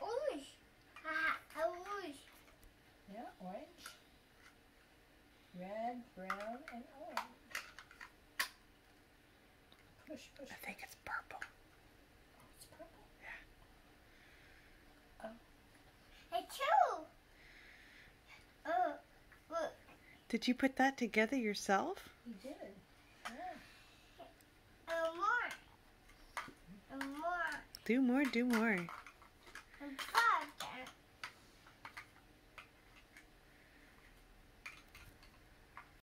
orange. Ah, orange. Yeah, orange. Red, brown, and orange. Push, push. I think it's purple. It's purple. Hey, two. Oh, look. Did you put that together yourself? You did. Yeah. And more. And more. Do more, do more. Five.